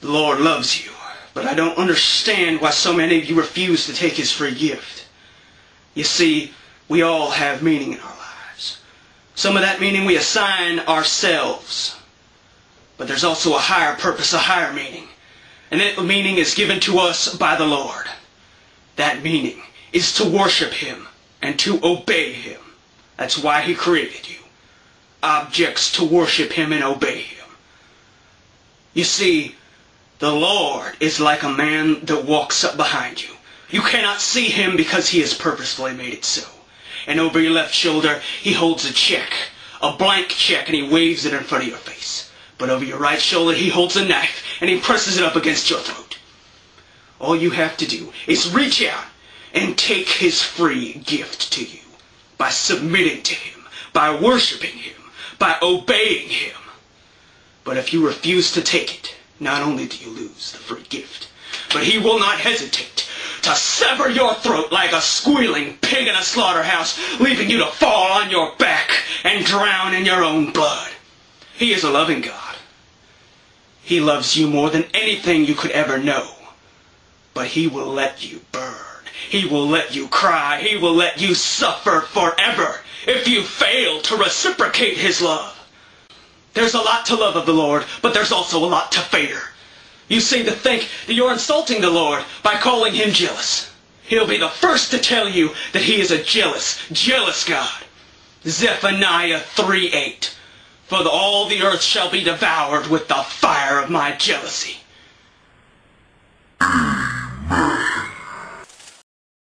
The Lord loves you, but I don't understand why so many of you refuse to take his free gift. You see, we all have meaning in our lives. Some of that meaning we assign ourselves. But there's also a higher purpose, a higher meaning. And that meaning is given to us by the Lord. That meaning is to worship him and to obey him. That's why he created you. Objects to worship him and obey him. You see, the Lord is like a man that walks up behind you. You cannot see him because he has purposefully made it so. And over your left shoulder, he holds a check, a blank check, and he waves it in front of your face. But over your right shoulder, he holds a knife, and he presses it up against your throat. All you have to do is reach out and take his free gift to you by submitting to him, by worshiping him, by obeying him. But if you refuse to take it, not only do you lose the free gift, but he will not hesitate to sever your throat like a squealing pig in a slaughterhouse, leaving you to fall on your back and drown in your own blood. He is a loving God. He loves you more than anything you could ever know. But he will let you burn. He will let you cry. He will let you suffer forever if you fail to reciprocate his love. There's a lot to love of the Lord, but there's also a lot to fear. You seem to think that you're insulting the Lord by calling him jealous. He'll be the first to tell you that he is a jealous, jealous God. Zephaniah 3.8 For the, all the earth shall be devoured with the fire of my jealousy.